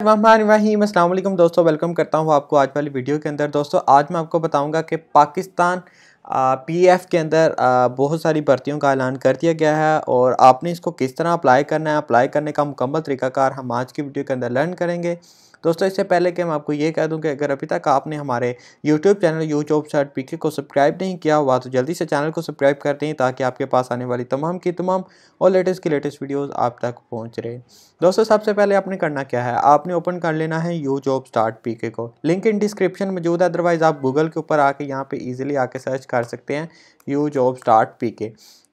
वहीम असल दोस्तों वेलकम करता हूँ आपको आज वाली वीडियो के अंदर। दोस्तों आज मैं आपको बताऊँगा कि पाकिस्तान पीएफ के अंदर आ, बहुत सारी भर्तियों का ऐलान कर दिया गया है और आपने इसको किस तरह अप्लाई करना है? अप्लाई करने का मुकम्मल तरीकाकार हम आज की वीडियो के अंदर लर्न करेंगे। दोस्तों, इससे पहले कि मैं आपको ये कह दूँ कि अगर अभी तक आपने हमारे YouTube channel you YouTube shirt P K subscribe नहीं किया हुआ तो जल्दी से चैनल को सब्सक्राइब कर दें ताकि आपके पास आने वाली तमाम की तमाम और लेटेस्ट की लेटेस्ट वीडियोज़ आप तक पहुँच रहे। दोस्तों, सबसे पहले आपने करना क्या है? आपने ओपन कर लेना है यू जॉब स्टार्ट पी को। लिंक इन डिस्क्रिप्शन मौजूद है अदरवाइज़ आप गूगल के ऊपर आके यहाँ पे इजीली आके सर्च कर सकते हैं यू जॉब स्टार्ट पी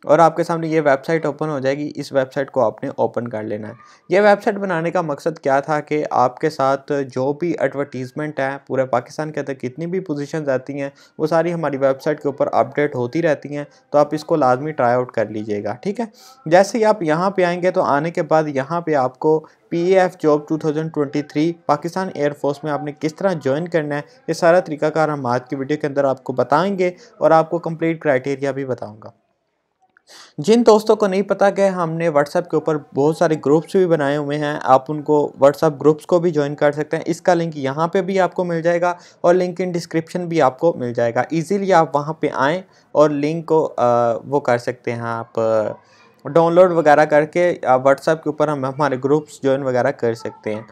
और आपके सामने ये वेबसाइट ओपन हो जाएगी, इस वेबसाइट को आपने ओपन कर लेना है। ये वेबसाइट बनाने का मकसद क्या था कि आपके साथ जो भी एडवर्टीज़मेंट है, पूरे पाकिस्तान के अंदर कितनी भी पोजीशंस आती हैं, वो सारी हमारी वेबसाइट के ऊपर अपडेट होती रहती हैं तो आप इसको लाजमी ट्राई आउट कर लीजिएगा, ठीक है? जैसे ही आप यहाँ पर आएँगे तो आने के बाद यहाँ पर आपको P F job 2023 Pakistan air force में आपने किस तरह ज्वाइन करना है, ये सारा तरीकाकार हम आज की वीडियो के अंदर आपको बताएँगे और आपको कंप्लीट क्राइटेरिया भी बताऊँगा। जिन दोस्तों को नहीं पता कि हमने व्हाट्सएप के ऊपर बहुत सारे ग्रुप्स भी बनाए हुए हैं आप उनको व्हाट्सएप ग्रुप्स को भी ज्वाइन कर सकते हैं। इसका लिंक यहाँ पे भी आपको मिल जाएगा और लिंक इन डिस्क्रिप्शन भी आपको मिल जाएगा। इजीली आप वहाँ पे आएँ और लिंक को आ, वो कर सकते हैं आप डाउनलोड वगैरह करके व्हाट्सएप के ऊपर हम हमारे ग्रुप्स ज्वाइन वगैरह कर सकते हैं।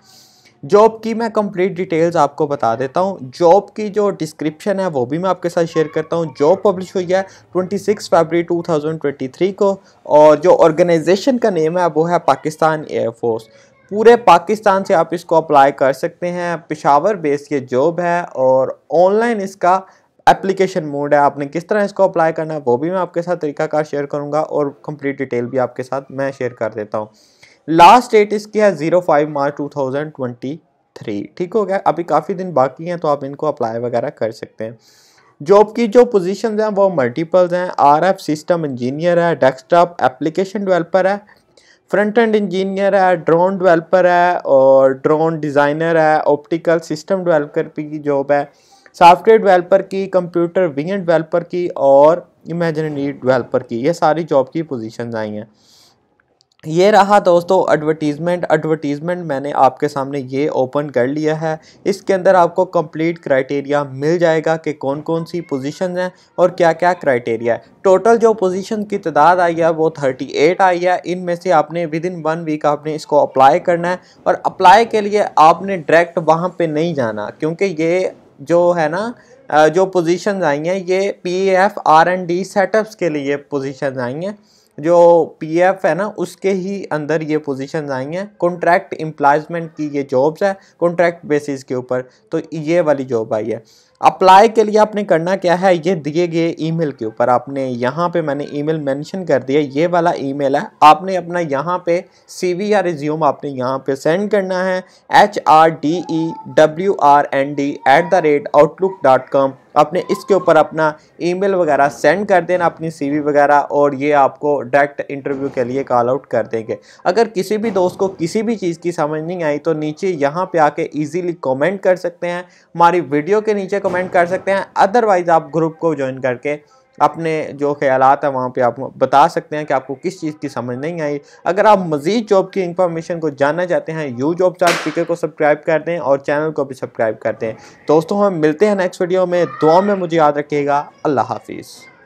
जॉब की मैं कंप्लीट डिटेल्स आपको बता देता हूँ। जॉब की जो डिस्क्रिप्शन है, वो भी मैं आपके साथ शेयर करता हूँ। जॉब पब्लिश हुई है 26 फरवरी 2023 को और जो ऑर्गेनाइजेशन का नेम है, वो है पाकिस्तान एयरफोर्स पूरे पाकिस्तान से आप इसको अप्लाई कर सकते हैं। पिशावर बेस ये जॉब है और ऑनलाइन इसका एप्लीकेशन मोड है। आपने किस तरह इसको अप्लाई करना है, वो भी मैं आपके साथ तरीकाकार शेयर करूँगा और कंप्लीट डिटेल भी आपके साथ मैं शेयर कर देता हूँ। लास्ट डेट इसकी है zero five March two thousand twenty three ठीक हो गया? अभी काफ़ी दिन बाकी हैं तो आप इनको अप्लाई वगैरह कर सकते हैं। जॉब की जो पोजीशन हैं, वो मल्टीपल्स हैं। आर एफ़ सिस्टम इंजीनियर है डेस्कटॉप एप्लीकेशन डेवलपर है। फ्रंट एंड इंजीनियर है ड्रोन डेवलपर है और ड्रोन डिज़ाइनर है। ऑप्टिकल सिस्टम डेवलपर की जॉब है। सॉफ्टवेयर डेवलपर की कंप्यूटर विंग डेवलपर की और इमेजनरी डेवलपर की। ये सारी जॉब की पोजीशंस आई हैं। ये रहा दोस्तों एडवर्टीज़मेंट एडवर्टीज़मेंट मैंने आपके सामने ये ओपन कर लिया है। इसके अंदर आपको कंप्लीट क्राइटेरिया मिल जाएगा कि कौन कौन सी पोजीशन हैं और क्या क्या क्राइटेरिया है। टोटल जो पोजीशन की तादाद आई है वो 38 आई है। इनमें से आपने विद इन वन वीक आपने इसको अप्लाई करना है और अप्लाई के लिए आपने डायरेक्ट वहाँ पर नहीं जाना क्योंकि ये जो है ना जो पोजीशन आई हैं, ये P F R N D setups के लिए पोजीशन आई हैं। जो पीएफ है ना, उसके ही अंदर ये पोजीशन आई हैं। कॉन्ट्रैक्ट एम्प्लॉयमेंट की ये जॉब्स है कॉन्ट्रैक्ट बेसिस के ऊपर। तो ये वाली जॉब आई है। अप्लाई के लिए आपने करना क्या है? ये दिए गए ईमेल के ऊपर। आपने यहाँ पे मैंने ईमेल मेंशन कर दिया। ये वाला ईमेल है। आपने अपना यहाँ पे सीवी या रिज्यूम आपने यहाँ पे सेंड करना है। H R D E W R N D at the rate outlook dot com आपने इसके ऊपर अपना ईमेल वगैरह सेंड कर देना, अपनी सीवी वगैरह, और ये आपको डायरेक्ट इंटरव्यू के लिए कॉल आउट कर देंगे। अगर किसी भी दोस्त को किसी भी चीज़ की समझ नहीं आई तो नीचे यहाँ पे आके इजीली कमेंट कर सकते हैं, हमारी वीडियो के नीचे कमेंट कर सकते हैं अदरवाइज़ आप ग्रुप को ज्वाइन करके अपने जो ख्याल हैं, वहाँ पे आप बता सकते हैं कि आपको किस चीज़ की समझ नहीं आई। अगर आप मज़ीद जॉब की इंफॉर्मेशन को जानना चाहते हैं, यू जॉब चार स्पीकर को सब्सक्राइब कर दें और चैनल को भी सब्सक्राइब कर दें। दोस्तों, हम मिलते हैं नेक्स्ट वीडियो में। दुआ में मुझे याद रखिएगा। अल्लाह हाफिज़।